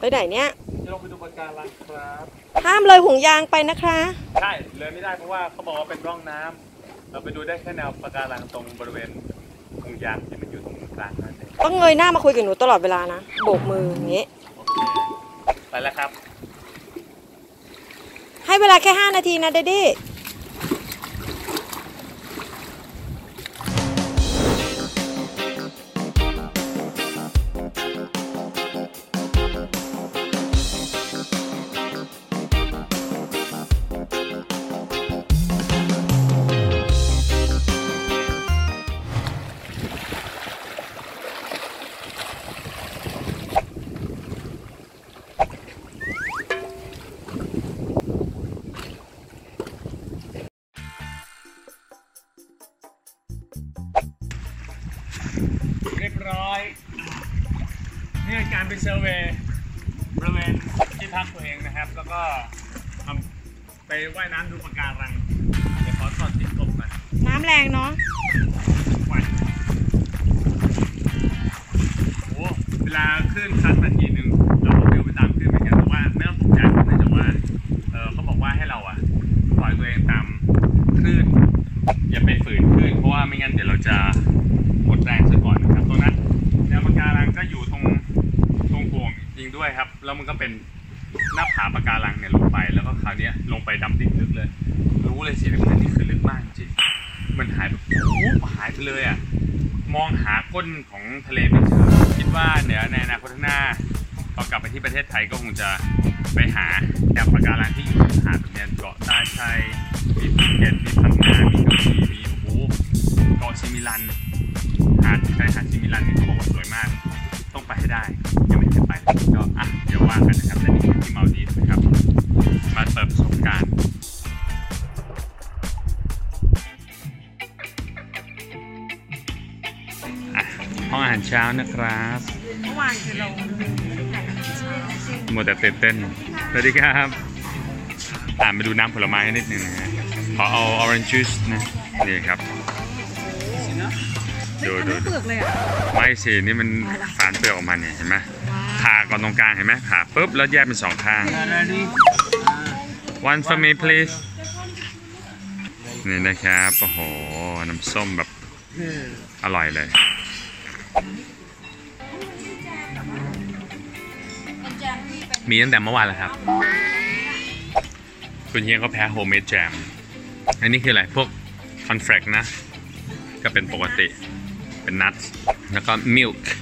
ไปไหนเนี่ย จะลงไปดูปะการังครับ ห้ามเลยห่วงยางไปนะคะ ใช่เลยไม่ได้เพราะว่าเขาบอกว่าเป็นร่องน้ำเราไปดูได้แค่แนวปะการังตรงบริเวณห่วงยางที่มันอยู่ตรงกลางนั่นเองต้องเงยหน้ามาคุยกับหนูตลอดเวลานะ โบกมืออย่างงี้ โอเคไปแล้วครับ ให้เวลาแค่ 5 นาทีนะเดด เรียบร้อย นี่คือการไปเซอร์เวย์บริเวณที่พักตัวเองนะครับ แล้วก็ทำไปว่ายน้ำดูปะการัง เดี๋ยวขอถอดติดกบมาน้ำแรงเนาะวันโอ้เวลาคลื่นซัดมาทีนึงเราก็ฟิวไปตามคลื่นเหมือนกันแต่ว่าไม่ต้องตกใจเนื่องจากว่าเออเขาบอกว่าให้เราอะปล่อยตัวเองตามคลื่นอย่าไปฝืนคลื่นเพราะว่าไม่งั้นเดี๋ยวเราจะหม ดแรงซะก่อนนะครับตรงนั้นแนวปะการังก็อยู่ตรงตรงห่วงจริงด้วยครับ แล้วมันก็เป็นหน้าผาปะการังเนี่ยลงไปแล้วก็คราวนี้ลงไปดำดิ่งลึกเลย รู้เลยสิน้ำเงินนี่คือลึกมากจริงมันหายแบบหายไปเลยอะมองหาก้นของทะเลไม่เจอคิดว่าเดี๋ยวในอนาคตข้างหน้าพอกลับไปที่ประเทศไทยก็คงจะไปหาแนวปะการังที่อยู่หาดแบบเนี้ยเกาะตาชัยมีภูเก็ตมีพังงามีกระบี่มีโอ้โหเกาะสิมิลัน หาดชายหาดสิมิลันนี่เขาบอกว่าสวยมาก ต้องไปให้ได้ ยังไม่เคยไปก็อะเดี๋ยวว่ากันนะครับแต่นี่คือที่มัลดีฟส์นะครับ มาเปิดประสบการณ์ห้องอาหารเช้านะครับเมื่อวานคือเรามัวแต่เตื่นเต้นสวัสดีครับอ่านไปดูน้ำผลไม้นิดนึงนะฮะขอเอา orange juice นะ นี่ครับ ดูดูเปดูลือกเลยอะไม่สินี่มันฝานเปลือกออกมาเนี่ยเห็นไหมผ่าก่อนตรงกลางเห็นไหมผ่าปุ๊บแล้วแยกเป็นสองข้าง one for me please นี่นะครับโอ้โหน้ำส้มแบบอร่อยเลยมีตั้งแต่เมื่อวานแล้วครับ คุณเฮียเขาแพ้ homemade jam อันนี้คืออะไร พวกคอนเฟลกนะ ก็เป็นปกติ เป็น nut แล้วก็ milk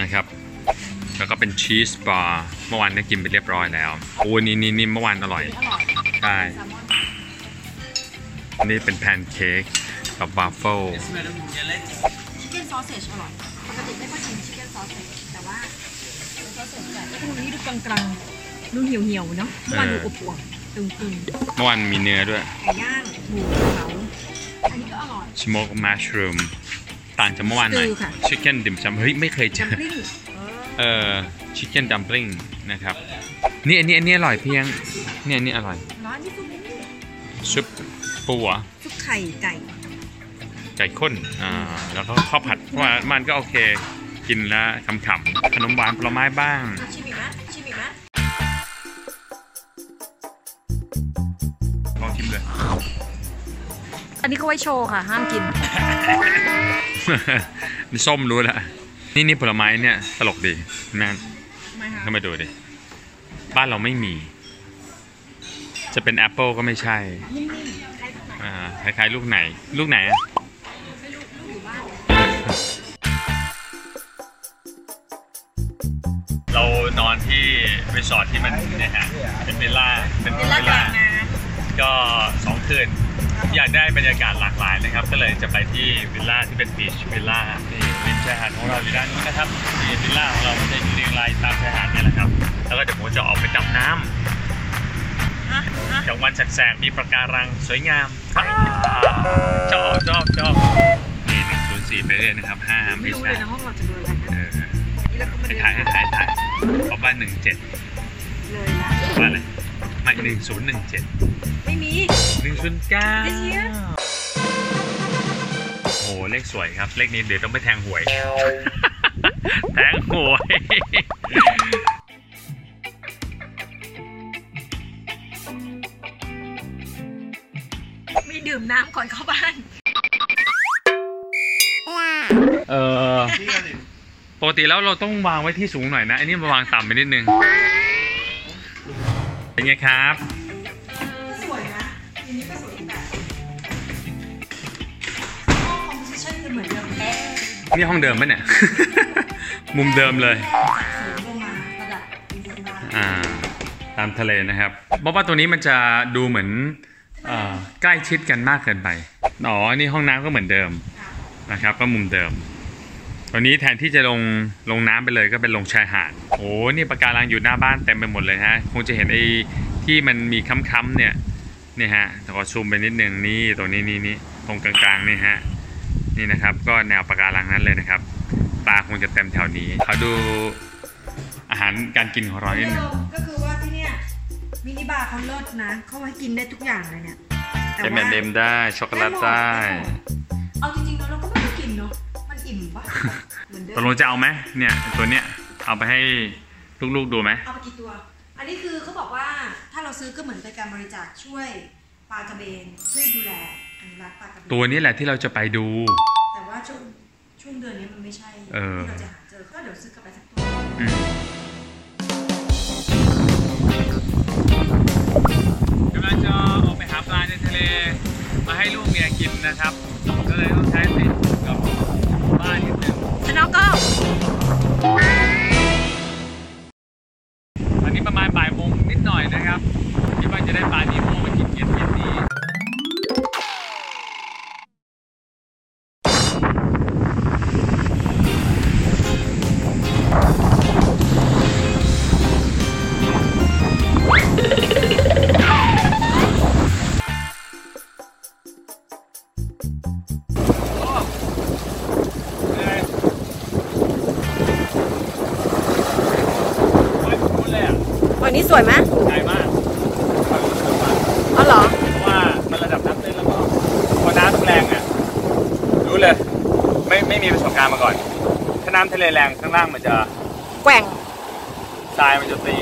นะครับ แล้วก็เป็น cheese bar เมื่อวานได้กินไปเรียบร้อยแล้วโอ้นี่นี่นี่เมื่อวานอร่อยใช่นี่เป็นแพนเค้กกับวาฟเฟิลชิคเก้นซอสเซจอร่อยปกติไม่ค่อยกินชิคเก้นซอสเซจแต่ว่าซอสเซจใหญ่พรุ่งนี้ดูกลางๆดูเหี่ยวเหี่ยวๆเนาะเมื่อวานดูอบอวบๆตึงเมื่อวานมีเนื้อด้วยๆไก่ย่างหมูเผาอันนี้ก็อร่อย smoke mushroom ต่างจากเมื่อวานหน่อยคือค่ะ chicken dim sum เฮ้ยไม่เคยเจจัมอปลิ้งเอ่อ chicken dumpling นะครับ นี่อันนี้อันนี้อร่อยเพียง เนี่ยอันนี้อร่อย ร้านที่ซุปซุปปูเหรอซุปไข่ไก่ ไก่ข้น อ่า แล้วก็ข้าวผัด เพราะว่ามันก็โอเค กินแล้วขำๆ ขนมหวานผลไม้บ้างชิมอีกไหมชิมอีกไหมลองชิมเลย อันนี้เขาไว้โชว์ค่ะ ห้ามกิน นี่ส้มรู้แล้วนี่นี่ผลไม้เนี่ยตลกดีแม่นไม่ค่ะเข้ามาดูดิ บ้านเราไม่มี จะเป็นแอปเปิลก็ไม่ใช่อ่าคล้ายๆลูกไหน ลูกไหนอะเรานอนที่รีสอร์ทที่มันเนี่ยฮะเป็นวิลล่าเป็นเป็นลาดกลางน้ก็สองคืน อยากได้บรรยากาศหลากหลายนะครับ ก็เลยจะไปที่วิลล่าที่เป็นบีชวิลล่าที่ริมชายหาดของเราอยู่ด้านนู้นนะครับที่วิลล่าของเราก็จะเรียงรายตามชายหาดเนี่ยแหละครับ แล้วก็เดี๋ยวผมจะออกไปดำน้ำจากวันแสกๆมีประการังสวยงามอ่าชอบชอบชอบนี่หนึ่งศูนย์สี่ไปเรื่อยนะครับห้าไม่ไม่รู้ใช่เลยนะห้องเราจะดูอะไรเออนี่เราก็มาให้เดินถ่ายให้ถ่ายให้ถ่ายเพราะบ้านหนึ่งเจ็ดเลยละบ้านอะไร ม่หนึ่งศูนย์หนึ่งเจ็ดไม่มีหนึ่งศูนย์เก้าโอ้เลขสวยครับ เลขนี้เดี๋ยวต้องไปแทงหวย แทงหวย ไม่ดื่มน้ำก่อนเข้าบ้าน เออปกติแล้วเราต้องวางไว้ที่สูงหน่อยนะ อันนี้มาวางต่ำไปนิดนึง เป็นไงครับก็สวยนะทีนี้ก็สวยอีกแบบห้องคอมโพสิชันคือเหมือนเดิมแค่นี่ห้องเดิมปะเนี่ย มุมเดิมเลย สูงลงมาระดับอินเดียนาอ่า ตามทะเลนะครับเพราะว่าตัวนี้มันจะดูเหมือนเอ่อใกล้ชิดกันมากเกินไป อ๋อ นี่ห้องน้ำก็เหมือนเดิมนะครับ ก็มุมเดิม ตัวนี้แทนที่จะลงลงน้ำไปเลยก็เป็นลงชายหาด โอ้นี่ปะการังอยู่หน้าบ้านเต็มไปหมดเลยฮะ คงจะเห็นไอ้ที่มันมีค้ำๆเนี่ยนี่ฮะแต่ก็ซูมไปนิดนึงนี่ตรงนี้นี่นี่ตรงกลางๆนี่ฮะนี่นะครับ ก็แนวปะการังนั้นเลยนะครับปลาคงจะเต็มแถวนี้เขาดูอาหารการกินของเรานิดนึงก็คือว่าที่เนี่ยมินิบาร์เขาเลิศนะเขาให้กินได้ทุกอย่างเลยเนี่ยแต่เอ็มว่าเอ็มได้ช็อกโกแลตได้เอาจริงๆแล้วเราก็ไม่ได้กินเนาะมันอิ่มปะเหมือนเดิ ตกลมงจะเอาไหมเนี่ยตัวเนี้ยเอาไปให้ลูกๆดูไหมเอาไปกี่ตัว อันนี้คือเขาบอกว่าถ้าเราซื้อก็เหมือนเป็นการบริจาคช่วยปลากระเบนช่วยดูแลอนุรักษ์ปลากระเบนตัวนี้แหละที่เราจะไปดู แต่ว่าช่วงช่วงเดือนนี้มันไม่ใช่เออที่เราจะหาเจอก็เดี๋ยวซื้อกลับไปสักตัวอืมกำลังจะออกไปหาปลาในทะเล มาให้ลูกเมียกินนะครับ ก็เลยต้องใช้ติดกับบ้านนิดนึง แล้วน้องก็ รู้เลย ไม่ไม่มีประสบการณ์มาก่อน ถ้าน้ำทะเลแรงข้างล่างมันจะแกว่งทรายมันจะตี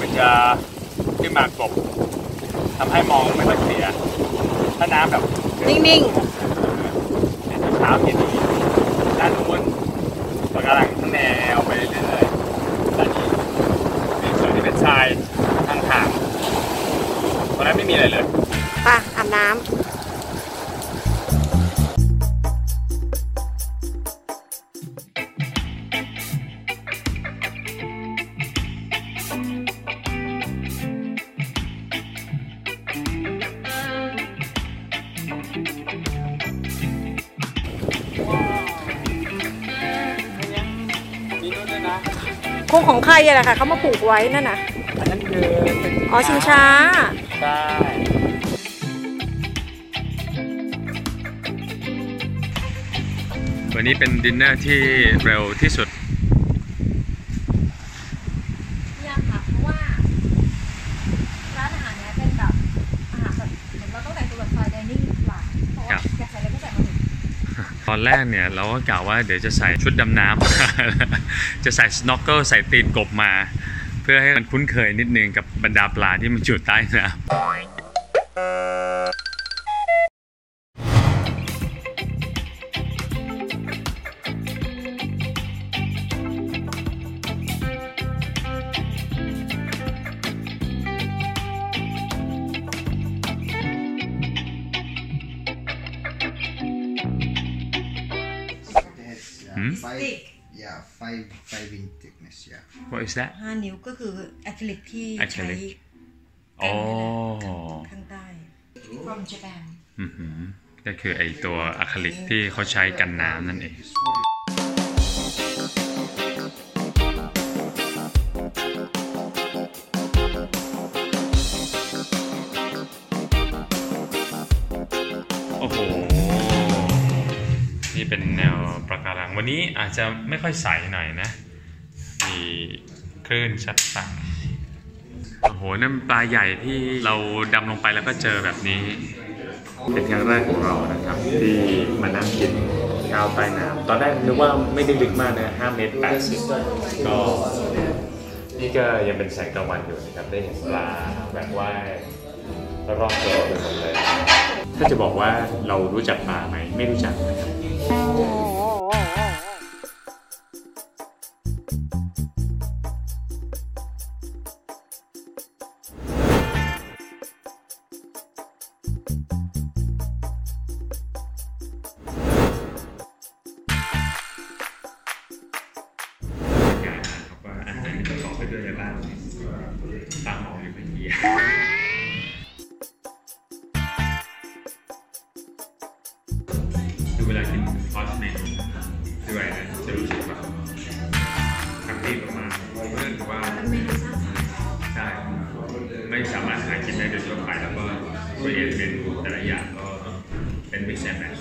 มันจะขึ้นมากลบทำให้มองไม่ค่อยเคลียร์ถ้าน้ำแบบนิ่งเช้าๆเย็นนี้ด้านนู้นปะการังข้างแนวไปเรื่อยๆด้านนี้เป็นส่วนที่เป็นทรายทางห่างตรงนั้นไม่มีอะไรเลย ๆ ป่ะอาบน้มี องใครอะล่ะค่ะเขามาปลูกไว้นั่นน่ะ อันนั้นคือเป็นอ๋อชิงช้า ใช่วันนี้เป็นดินเนอร์ที่เร็วที่สุด แรกเนี่ยเราก็กล่าวว่าเดี๋ยวจะใส่ชุดดำน้ำ จะใส่สโนว์เกิลใส่ตีนกบมา เพื่อให้มันคุ้นเคยนิดนึงกับบรรดาปลาที่มันอยู่ใต้น้ำ in thickness. Yeah. What is that ห้านิ้วก็คืออะคริลิกที่อะคริใช้ลิกอ๋อ ข้างใต้ from Japan อือหือก็คือไอตัวอะคริลิกที่เขาใช้กันน้ำนั่นเอง โอ้โห นี่เป็นแนวประการัง วันนี้อาจจะไม่ค่อยใสหน่อยนะ มีคลื่นชัดต่างโอ้โหนั่นปลาใหญ่ที่เราดำลงไปแล้วก็เจอแบบนี้ เป็นครั้งแรกของเรานะครับ ที่มานั่งกินข้าวใต้น้ำตอนแรกนึกว่าไม่ได้ลึกมากนะ5เมตร80ก็นี่ก็ยังเป็นแสงตะวันอยู่นะครับได้เห็นปลาแบบว่ายรอบตัวไปหมดเลย ถ้าจะบอกว่าเรารู้จักป่าไหมไม่รู้จักนะครับ คือเวลากินซอสเมนูด้วยนะจะรู้สึกแบบ happy มากๆเรื่องว่าใช่ไม่สามารถหากินได้โดยทั่วไปแล้วก็ตัวเองเมนูแต่ละอย่างก็เป็น mix and match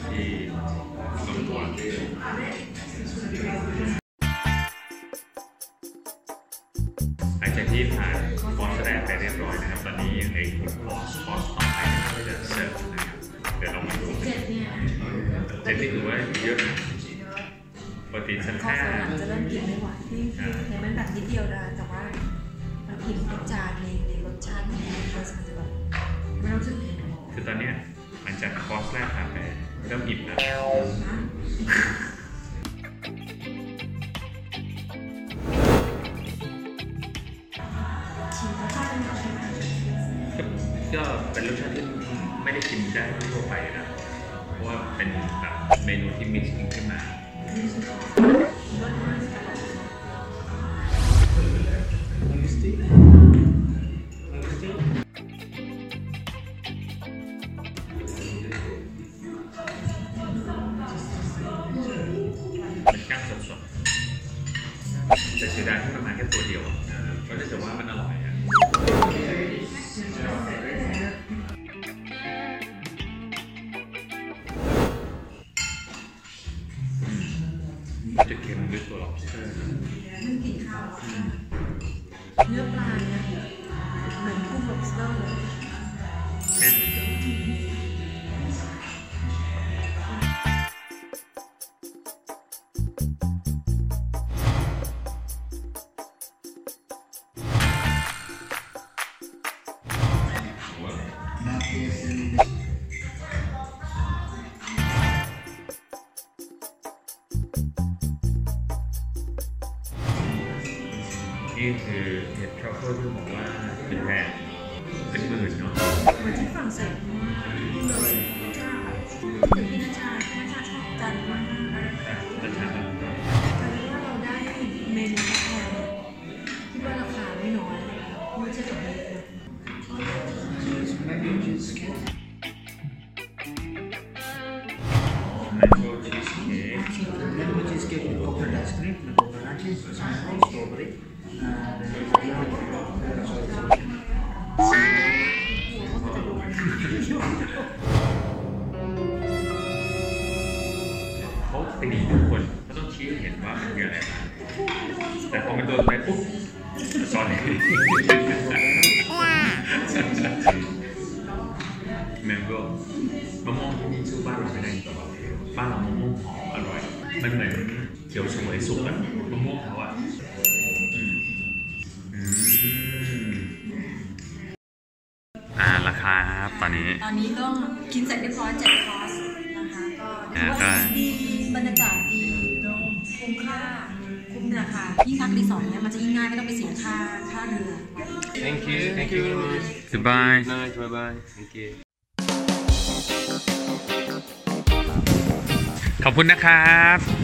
เจ็ดนี่ถือว่าเยอะนะปกติชั้นข้อห้าสองหลังจะเริ่มกินไม่ไหวที่เห็นมันแบบนิดเดียวนะแต่ว่ามันอิ่มรสจานในในรสชาติของมันมันจะแบบไม่รู้สึกเผ็ดหรอกคือตอนเนี้ยหลังจากคอร์สแรกผ่านไปเริ่มอิ่มแล้วนแบบไหนก็เป็นรสชาติที่ไม่ได้กินได้ทั่วไปนะ เพราะว่าเป็นแบบ เมนูที่มิกซ์ขึ้นมา จะเค็มด้วยตัว lobster มันกลิ่นข้าวเนื้อปลาเนี่ยเหมือนกุ้ง lobster เลย เเขาตีทุกคนเขาต้องชี้ให้เห็นว่ามันคืออะไรบ้างแต่พอมันโดนไปปุ๊บซอนแมงโก้มะม่วงที่นี่สู้บ้านเราไม่ได้จริงๆบ้านเรามะม่วงหอมอร่อย มันเหมือนเขียวเสวยสุกอะมะม่วงเขาอะอืมอืมอ่าราคาครับตอนนี้ ตอนนี้ก็กินเสร็จเรียบร้อยเจ็ดคอร์สนะคะ ก็ถืออ่าว่าก็ดีบ รรยากาศดีคุ้มค่า คุ้มราคายิ่งพักรีสอร์ทเนี้ยมันจะยิ่งง่ายไม่ต้องไปเสียค่าค่าเรือ Thank you. Thank you very much. goodbye Nice. Bye bye. Thank you. ขอบคุณนะครับ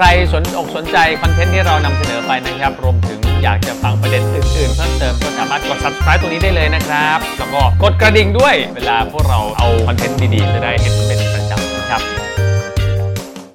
ใครสนอกสนใจคอนเทนต์ที่เรานำเสนอไปนะครับ รวมถึงอยากจะฟังประเด็นอื่นๆ เพิ่มเติมก็สามารถกด subscribe ตรงนี้ได้เลยนะครับ แล้วก็กดกระดิ่งด้วย เวลาพวกเราเอาคอนเทนต์ดีๆ จะได้เห็นเป็นประจำนะครับ